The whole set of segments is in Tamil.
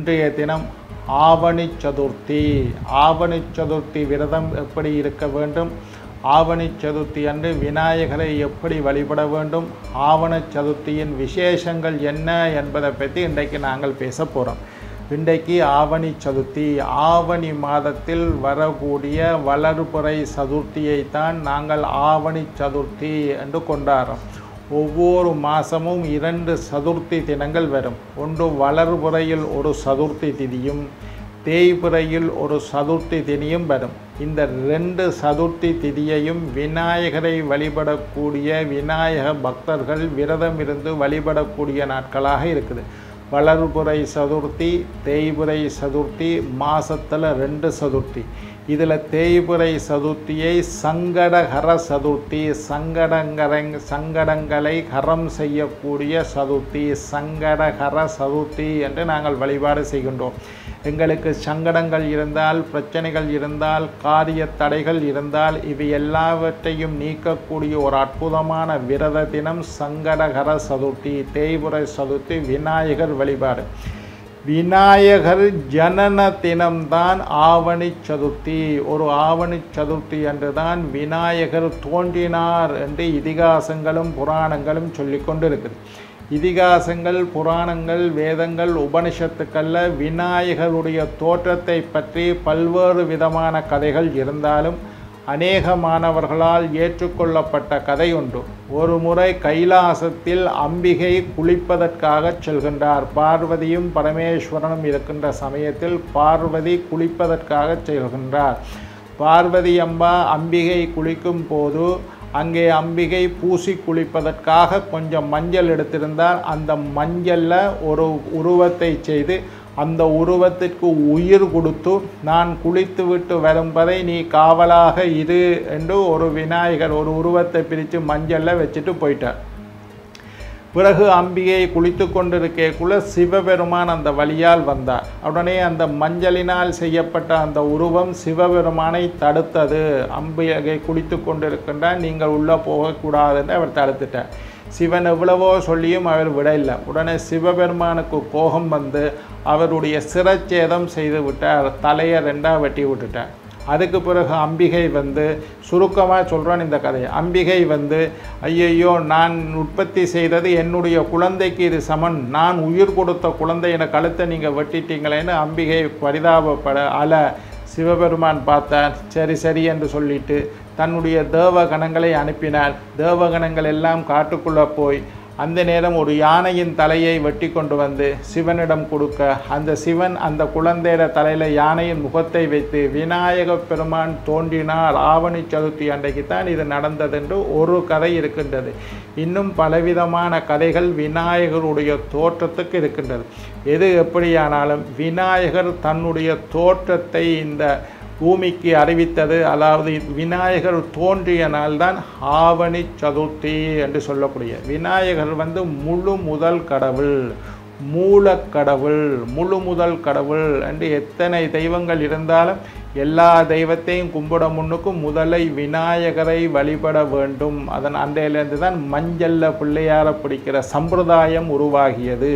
இன்றைய தினம் ஆவணி சதுர்த்தி. ஆவணி சதுர்த்தி விரதம் எப்படி இருக்க வேண்டும்? ஆவணி சதுர்த்தி அன்று விநாயகரை எப்படி வழிபட வேண்டும்? ஆவண சதுர்த்தியின் விசேஷங்கள் என்ன என்பதை பற்றி இன்றைக்கு நாங்கள் பேச போகிறோம் இன்றைக்கு ஆவணி சதுர்த்தி. ஆவணி மாதத்தில் வரக்கூடிய வளர்புறை சதுர்த்தியைத்தான் நாங்கள் ஆவணி சதுர்த்தி என்று கொண்டாடுறோம். ஒவ்வொரு மாதமும் இரண்டு சதுர்த்தி தினங்கள் வரும். ஒன்று வளர்புறையில் ஒரு சதுர்த்தி திதியும் தேய்பிறையில் ஒரு சதுர்த்தி திதியும் வரும். இந்த ரெண்டு சதுர்த்தி திதியையும் விநாயகரை வழிபடக்கூடிய விநாயக பக்தர்கள் விரதம் இருந்து வழிபடக்கூடிய நாட்களாக இருக்குது. வளர்புறை சதுர்த்தி தேய்புறை சதுர்த்தி மாதத்தில் ரெண்டு சதுர்த்தி. இதில் தேய்புரை சதுர்த்தியை சங்கடகர சதுர்த்தி சங்கடங்கரை சங்கடங்களை ஹரம் செய்யக்கூடிய சதுர்த்தி சங்கடஹர சதுர்த்தி என்று நாங்கள் வழிபாடு செய்கின்றோம். எங்களுக்கு சங்கடங்கள் இருந்தால் பிரச்சனைகள் இருந்தால் காரிய தடைகள் இருந்தால் இவை எல்லாவற்றையும் நீக்கக்கூடிய ஒரு அற்புதமான விரத தினம் சங்கடகர சதுர்த்தி தேய்புரை சதுர்த்தி விநாயகர் வழிபாடு. விநாயகர் ஜனன தினம்தான் ஆவணி சதுர்த்தி. ஒரு ஆவணி சதுர்த்தி அன்றுதான் விநாயகர் தோன்றினார் என்று இதிகாசங்களும் புராணங்களும் சொல்லிக்கொண்டிருக்குது இதிகாசங்கள் புராணங்கள் வேதங்கள் உபனிஷத்துக்களில் விநாயகருடைய தோற்றத்தை பற்றி பல்வேறு விதமான கதைகள் இருந்தாலும் அநேக மாணவர்களால் ஏற்றுக்கொள்ளப்பட்ட கதை உண்டு ஒரு முறை கைலாசத்தில் அம்பிகை குளிப்பதற்காக செல்கின்றார். பார்வதியும் பரமேஸ்வரனும் இருக்கின்ற சமயத்தில் பார்வதி குளிப்பதற்காக செல்கின்றார். பார்வதி அம்பா அம்பிகை குளிக்கும் போது அங்கே அம்பிகை பூசி குளிப்பதற்காக கொஞ்சம் மஞ்சள் எடுத்திருந்தால் அந்த மஞ்சளில் ஒரு உருவத்தை செய்து அந்த உருவத்திற்கு உயிர் கொடுத்து நான் குளித்து விட்டு வரும்பதை நீ காவலாக இரு என்று ஒரு விநாயகர் ஒரு உருவத்தை பிரித்து மஞ்சளில் வச்சுட்டு போயிட்டார். பிறகு அம்பிகை குளித்து கொண்டிருக்கக்குள்ள சிவபெருமான் அந்த வழியால் வந்தார். உடனே அந்த மஞ்சளினால் செய்யப்பட்ட அந்த உருவம் சிவபெருமானை தடுத்தது. அம்பிகை குளித்து கொண்டிருக்கின்றார் நீங்கள் உள்ளே போகக்கூடாதுன்னு அவர் தடுத்துட்டார். சிவன் எவ்வளவோ சொல்லியும் அவர் விடவில்லை. உடனே சிவபெருமானுக்கு கோபம் வந்து அவருடைய சிரச்சேதம் செய்து விட்டார். தலையை ரெண்டாக வெட்டி விட்டுட்டார் அதுக்கு பிறகு அம்பிகை வந்து சுருக்கமாக சொல்கிறான் இந்த கதையை. அம்பிகை வந்து ஐயையோ நான் உற்பத்தி செய்தது என்னுடைய குழந்தைக்கு இது சமன். நான் உயிர் கொடுத்த குழந்தையின கழுத்தை நீங்கள் வெட்டிட்டீங்களேன்னு அம்பிகை பரிதாபப்பட அல சிவபெருமான் பார்த்தார் சரி சரி என்று சொல்லிட்டு தன்னுடைய தேவகணங்களை அனுப்பினார். தேவகணங்கள் எல்லாம் காட்டுக்குள்ளே போய் அந்த நேரம் ஒரு யானையின் தலையை வெட்டி கொண்டு வந்து சிவனிடம் கொடுக்க அந்த சிவன் அந்த குழந்தையிட தலையில் யானையின் முகத்தை வைத்து விநாயக பெருமான் தோன்றினார். ஆவணி சதுர்த்தி அன்றைக்கு தான் இது நடந்தது என்று ஒரு கதை இருக்கின்றது. இன்னும் பலவிதமான கதைகள் விநாயகருடைய தோற்றத்துக்கு இருக்கின்றது. எது எப்படியானாலும் விநாயகர் தன்னுடைய தோற்றத்தை இந்த பூமிக்கு அறிவித்தது அதாவது விநாயகர் தோன்றிய நாள்தான் ஆவணி சதுர்த்தி என்று சொல்லக்கூடிய. விநாயகர் வந்து முழு முதல் கடவுள் மூலக்கடவுள் முழு முதல் கடவுள் என்று எத்தனை தெய்வங்கள் இருந்தாலும் எல்லா தெய்வத்தையும் கும்பிட முன்னுக்கும் முதலை விநாயகரை வழிபட வேண்டும். அதன் அன்றையிலிருந்து தான் மஞ்சள்ல பிள்ளையார பிடிக்கிற சம்பிரதாயம் உருவாகியது.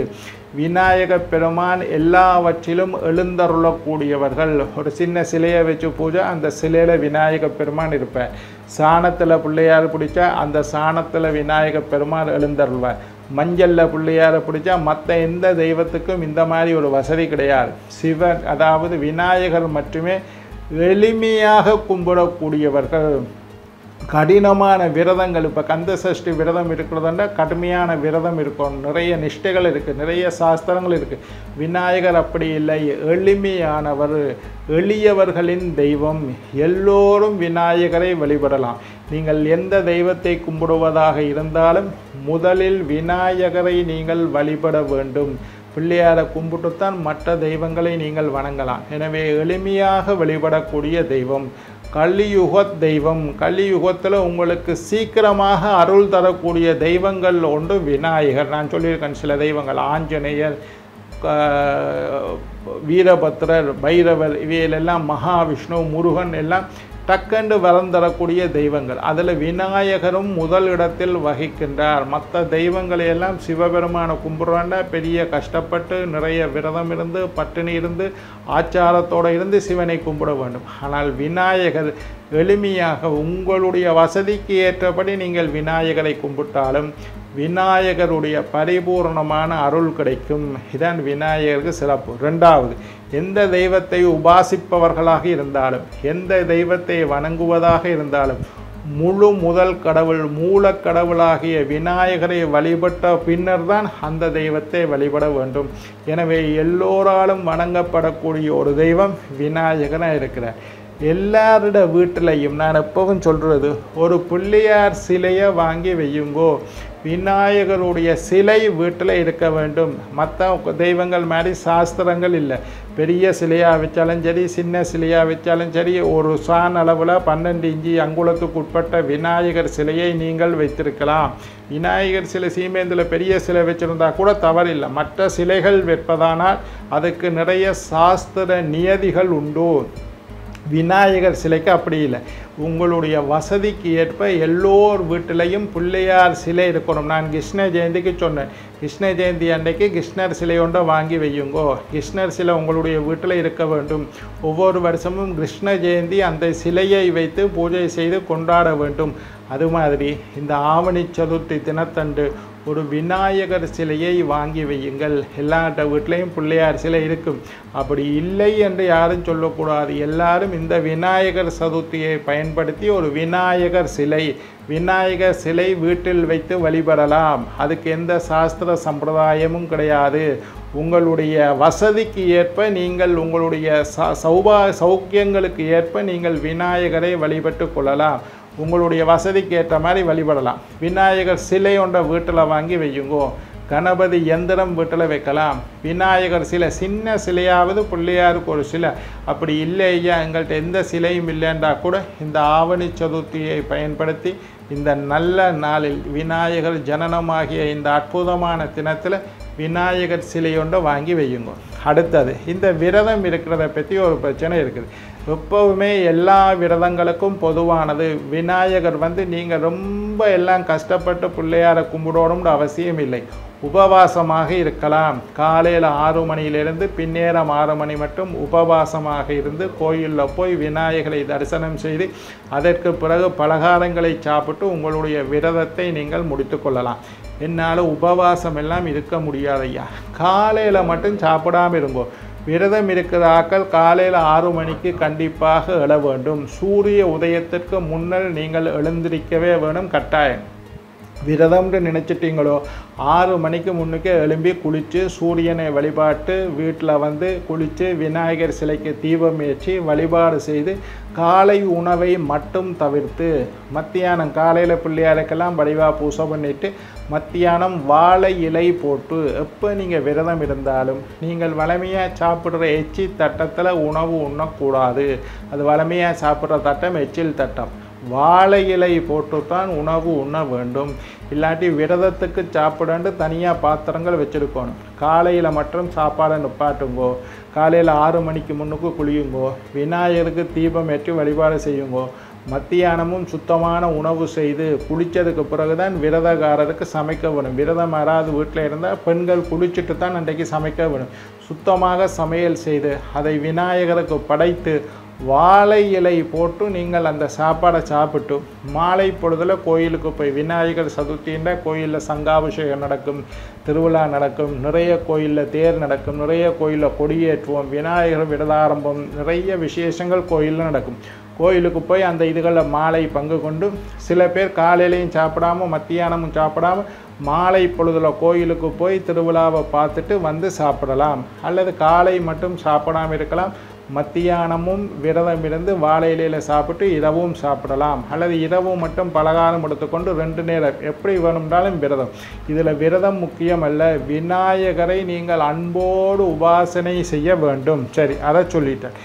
விநாயக பெருமான் எல்லாவற்றிலும் எழுந்தருளக்கூடியவர்கள். ஒரு சின்ன சிலையை வச்சு பூஜை அந்த சிலையில் விநாயக பெருமான் இருப்பேன் சாணத்தில் பிள்ளையார் பிடிச்சா அந்த சாணத்தில் விநாயக பெருமான் எழுந்தருள்வார். மஞ்சளில் பிள்ளையாரை பிடிச்சா மற்ற எந்த தெய்வத்துக்கும் இந்த மாதிரி ஒரு வசதி கிடையாது. சிவன் அதாவது விநாயகர் மட்டுமே எளிமையாக கும்பிடக்கூடியவர்கள். கடினமான விரதங்கள் இப்போ கந்த சஷ்டி விரதம் இருக்கிறதுன்னா கடுமையான விரதம் இருக்கும். நிறைய நிஷ்டைகள் இருக்குது நிறைய சாஸ்திரங்கள் இருக்குது விநாயகர் அப்படி இல்லை எளிமையானவர் எளியவர்களின் தெய்வம். எல்லோரும் விநாயகரை வழிபடலாம். நீங்கள் எந்த தெய்வத்தை கும்பிடுவதாக இருந்தாலும் முதலில் விநாயகரை நீங்கள் வழிபட வேண்டும். பிள்ளையாரை கும்பிட்டுத்தான் மற்ற தெய்வங்களை நீங்கள் வணங்கலாம். எனவே எளிமையாக வழிபடக்கூடிய தெய்வம். கலியுக தெய்வம். கலியுகத்தில் உங்களுக்கு சீக்கிரமாக அருள் தரக்கூடிய தெய்வங்கள் ஒன்று விநாயகர். நான் சொல்லியிருக்கேன் சில தெய்வங்கள். ஆஞ்சநேயர் வீரபத்ரர் பைரவர் இவையிலெல்லாம் மகாவிஷ்ணு முருகன் எல்லாம் டக்கென்று வரம் தரக்கூடிய தெய்வங்கள். அதில் விநாயகரும் முதல் இடத்தில் வகிக்கின்றார். மற்ற தெய்வங்களை எல்லாம் சிவபெருமானை கும்பிட்றாண்டா பெரிய கஷ்டப்பட்டு நிறைய விரதம் இருந்து பட்டினி இருந்து ஆச்சாரத்தோடு இருந்து சிவனை கும்பிட வேண்டும். ஆனால் விநாயகர் எளிமையாக உங்களுடைய வசதிக்கு ஏற்றபடி நீங்கள் விநாயகரை கும்பிட்டாலும் விநாயகருடைய பரிபூர்ணமான அருள் கிடைக்கும். இதான் விநாயகருக்கு சிறப்பு. ரெண்டாவது எந்த தெய்வத்தை உபாசிப்பவர்களாக இருந்தாலும் எந்த தெய்வத்தை வணங்குவதாக இருந்தாலும் முழு முதல் கடவுள் மூலக்கடவுளாகிய விநாயகரை வழிபட்ட பின்னர் தான் அந்த தெய்வத்தை வழிபட வேண்டும். எனவே எல்லோராலும் வணங்கப்படக்கூடிய ஒரு தெய்வம் விநாயகராக இருக்கிறார். எல்லாரோட வீட்டிலையும் நான் எப்பவும் சொல்கிறது ஒரு பிள்ளையார் சிலையை வாங்கி வையுங்கோ விநாயகருடைய சிலை வீட்டில் இருக்க வேண்டும். மற்ற தெய்வங்கள் மாதிரி சாஸ்திரங்கள் இல்லை. பெரிய சிலையாக வச்சாலும் சரி சின்ன சிலையாக வச்சாலும் சரி ஒரு சான் அளவில் பன்னெண்டு இஞ்சி அங்குலத்துக்கு உட்பட்ட விநாயகர் சிலையை நீங்கள் வைத்திருக்கலாம். விநாயகர் சிலை சீமேந்தில் பெரிய சிலை வச்சுருந்தா கூட தவறில்லை. மற்ற சிலைகள் வைப்பதானால் அதுக்கு நிறைய சாஸ்திர நியதிகள் உண்டு. விநாயகர் சிலைக்கு அப்படி இல்லை. உங்களுடைய வசதிக்கு ஏற்ப எல்லோர் வீட்டிலையும் பிள்ளையார் சிலை இருக்கணும். நான் கிருஷ்ண ஜெயந்திக்கு சொன்னேன். கிருஷ்ண ஜெயந்தி அன்றைக்கு கிருஷ்ணர் சிலை ஒன்றை வாங்கி வையுங்கோ. கிருஷ்ணர் சிலை உங்களுடைய வீட்டில் இருக்க வேண்டும். ஒவ்வொரு வருஷமும் கிருஷ்ண ஜெயந்தி அந்த சிலையை வைத்து பூஜை செய்து கொண்டாட வேண்டும். அது மாதிரி இந்த ஆவணி சதுர்த்தி தினத்தன்று ஒரு விநாயகர் சிலையை வாங்கி வையுங்கள். எல்லாட்ட வீட்லேயும் பிள்ளையார் சிலை இருக்கும். அப்படி இல்லை என்று யாரும் சொல்லக்கூடாது. எல்லாரும் இந்த விநாயகர் சதுர்த்தியை பயன்படுத்தி ஒரு விநாயகர் சிலை விநாயகர் சிலை வீட்டில் வைத்து வழிபடலாம். அதுக்கு எந்த சாஸ்திர சம்பிரதாயமும் கிடையாது. உங்களுடைய வசதிக்கு ஏற்ப நீங்கள் உங்களுடைய ச சௌபா சௌக்கியங்களுக்கு ஏற்ப நீங்கள் விநாயகரை வழிபட்டு கொள்ளலாம். உங்களுடைய வசதிக்கு ஏற்ற மாதிரி வழிபடலாம். விநாயகர் சிலை ஒன்றை வீட்டில் வாங்கி வையுங்கோ. கணபதி எந்திரம் வீட்டில் வைக்கலாம். விநாயகர் சிலை சின்ன சிலையாவது பிள்ளையாருக்கு ஒரு சிலை. அப்படி இல்லை ஐயா எங்கள்கிட்ட எந்த சிலையும் இல்லைன்றா கூட இந்த ஆவணி சதுர்த்தியை பயன்படுத்தி இந்த நல்ல நாளில் விநாயகர் ஜனனமாகிய இந்த அற்புதமான தினத்தில் விநாயகர் சிலை வாங்கி வையுங்க. அடுத்தது இந்த விரதம் இருக்கிறத பற்றி ஒரு பிரச்சனை இருக்குது. எப்போவுமே எல்லா விரதங்களுக்கும் பொதுவானது விநாயகர் வந்து நீங்கள் ரொம்ப எல்லாம் கஷ்டப்பட்டு பிள்ளையாரை கும்பிடணும்னு அவசியம் இல்லை. உபவாசமாக இருக்கலாம். காலையில் ஆறு மணியிலிருந்து பின்னேரம் ஆறு மணி மட்டும் உபவாசமாக இருந்து கோயிலில் போய் விநாயகரை தரிசனம் செய்து அதற்கு பிறகு பலகாரங்களை சாப்பிட்டு உங்களுடைய விரதத்தை நீங்கள் முடித்து கொள்ளலாம். என்னால் உபவாசம் எல்லாம் இருக்க முடியாதையா காலையில் மட்டும் சாப்பிடாம இருங்கோ. விரதம் இருக்கிற ஆக்கள் காலையில் ஆறு மணிக்கு கண்டிப்பாக எழ வேண்டும். சூரிய உதயத்திற்கு முன்னர் நீங்கள் எழுந்திருக்கவே வேணும் கட்டாயம். விரதம்னு நினச்சிட்டிங்களோ ஆறு மணிக்கு முன்னுக்கே எழும்பி குளித்து சூரியனை வழிபாட்டு வீட்டில் வந்து குளித்து விநாயகர் சிலைக்கு தீபம் ஏற்றி வழிபாடு செய்து காலை உணவை மட்டும் தவிர்த்து மத்தியானம் காலையில் பிள்ளையாருக்கெல்லாம் வடிவாக பூசை பண்ணிவிட்டு மத்தியானம் வாழை இலை போட்டு எப்போ நீங்கள் விரதம் இருந்தாலும் நீங்கள் வளமையாக சாப்பிட்ற எச்சி தட்டத்தில் உணவு உண்ணக்கூடாது. அது வளமையாக சாப்பிட்ற தட்டம் எச்சில் தட்டம். வாழை இலை போட்டு தான் உணவு உண்ண வேண்டும். இல்லாட்டி விரதத்துக்கு சாப்பிடண்டு தனியாக பாத்திரங்கள் வச்சுருக்கணும். காலையில் மட்டும் சாப்பாடை நிப்பாட்டுங்கோ. காலையில் ஆறு மணிக்கு முன்னுக்கு குளியுங்கோ. விநாயகருக்கு தீபம் ஏற்றி வழிபாடு செய்யுங்கோ. மத்தியானமும் சுத்தமான உணவு செய்து குளித்ததுக்கு பிறகு தான் விரதக்காரருக்கு சமைக்க வேணும். விரதம் யாராவது வீட்டில் இருந்தால் பெண்கள் குளிச்சுட்டு தான் அன்றைக்கு சமைக்க வேணும். சுத்தமாக சமையல் செய்து அதை விநாயகருக்கு படைத்து வாழை இலை போட்டு நீங்கள் அந்த சாப்பாடை சாப்பிட்டு மாலை பொழுதில் கோயிலுக்கு போய் விநாயகர் சதுர்த்தின்ற கோயிலில் சங்காபிஷேகம் நடக்கும் திருவிழா நடக்கும் நிறைய கோயிலில் தேர் நடக்கும் நிறைய கோயிலில் கொடியேற்றுவோம் விநாயகர் விடதாரம்பம் நிறைய விசேஷங்கள் கோயிலில் நடக்கும். கோயிலுக்கு போய் அந்த இதுகளில் மாலை பங்கு கொண்டு சில பேர் காலையிலையும் சாப்பிடாம மத்தியானமும் சாப்பிடாம மாலை பொழுதில் கோயிலுக்கு போய் திருவிழாவை பார்த்துட்டு வந்து சாப்பிடலாம். அல்லது காலை மட்டும் சாப்பிடாம இருக்கலாம். மத்தியானமும் விரதம் இருந்து வாழை இலையில் சாப்பிட்டு இரவும் சாப்பிடலாம். அல்லது இரவும் மட்டும் பலகாரம் எடுத்துக்கொண்டு ரெண்டு நேரம். எப்படி வேணும்னாலும் விரதம். இதில் விரதம் முக்கியம் அல்ல. விநாயகரை நீங்கள் அன்போடு உபாசனை செய்ய வேண்டும். சரி அதை சொல்லிட்டேன்.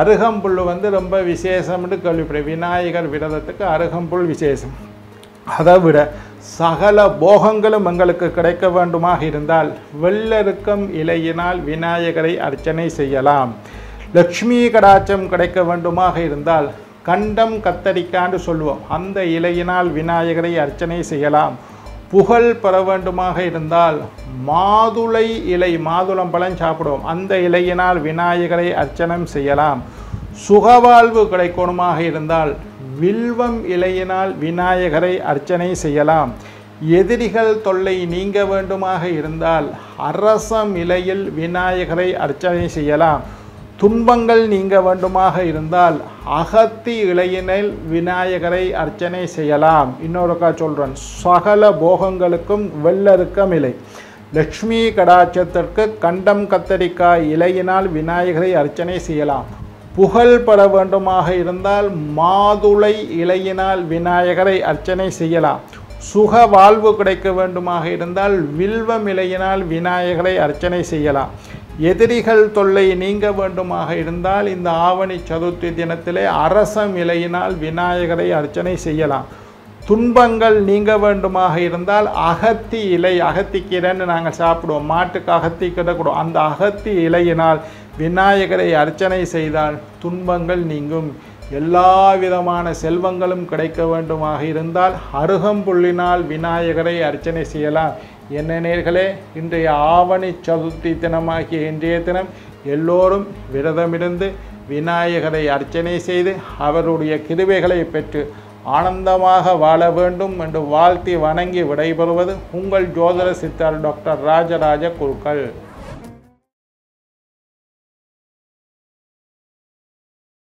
அருகம்புல் வந்து ரொம்ப விசேஷம்னு கேள்விப்பட்டேன். விநாயகர் விரதத்துக்கு அருகம்புல் விசேஷம். அதை விட சகல போகங்களும் எங்களுக்கு கிடைக்க வேண்டுமாக இருந்தால் வெள்ளருக்கம் இலையினால் விநாயகரை அர்ச்சனை செய்யலாம். லக்ஷ்மி கடாச்சம் கிடைக்க வேண்டுமாக இருந்தால் கண்டம் கத்தரிக்காண்டு சொல்லுவோம் அந்த இலையினால் விநாயகரை அர்ச்சனை செய்யலாம். புகழ் பெற வேண்டுமாக இருந்தால் மாதுளை இலை மாதுளம் பழம் சாப்பிடுவோம். அந்த இலையினால் விநாயகரை அர்ச்சனம் செய்யலாம். சுகவாழ்வு கிடைக்கணுமாக இருந்தால் வில்வம் இலையினால் விநாயகரை அர்ச்சனை செய்யலாம். எதிரிகள் தொல்லை நீங்க வேண்டுமாக இருந்தால் அரசம் இலையில் விநாயகரை அர்ச்சனை செய்யலாம். துன்பங்கள் நீங்க வேண்டுமாக இருந்தால் அகத்தி இலையினில் விநாயகரை அர்ச்சனை செய்யலாம். இன்னொருக்கா சொல்கிறேன் சகல போகங்களுக்கும் வெள்ளருக்கம் இலை லக்ஷ்மி கடாட்சத்திற்கு கண்டம் கத்தரிக்காய் இலையினால் விநாயகரை அர்ச்சனை செய்யலாம். புகழ் பெற வேண்டுமாக இருந்தால் மாதுளை இலையினால் விநாயகரை அர்ச்சனை செய்யலாம். சுக வாழ்வு கிடைக்க வேண்டுமாக இருந்தால் வில்வம் இலையினால் விநாயகரை அர்ச்சனை செய்யலாம். எதிரிகள் தொல்லை நீங்க வேண்டுமாக இருந்தால் இந்த ஆவணி சதுர்த்தி தினத்திலே அரசம் இலையினால் விநாயகரை அர்ச்சனை செய்யலாம். துன்பங்கள் நீங்க வேண்டுமாக இருந்தால் அகத்தி இலை அகத்திக்கீரைன்னு நாங்கள் சாப்பிடுவோம். மாட்டுக்கு அகத்திக்கீரை கூட அந்த அகத்தி இலையினால் விநாயகரை அர்ச்சனை செய்தால் துன்பங்கள் நீங்கும். எல்லா விதமான செல்வங்களும் கிடைக்க வேண்டுமாக இருந்தால் அருகம்புள்ளினால் விநாயகரை அர்ச்சனை செய்யலாம். என்ன நேர்களே இன்றைய ஆவணி சதுர்த்தி தினமாகிய இன்றைய தினம் எல்லோரும் விரதமிருந்து விநாயகரை அர்ச்சனை செய்து அவருடைய கிருவைகளை பெற்று ஆனந்தமாக வாழ வேண்டும் என்று வாழ்த்தி வணங்கி விடைபெறுவது உங்கள் ஜோதிட சித்தார் டாக்டர் ராஜராஜ குருக்கள்.